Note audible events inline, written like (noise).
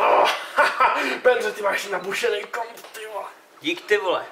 Oh, (laughs) Benzo, ty máš nabušený komp, ty vole. Dík ty vole.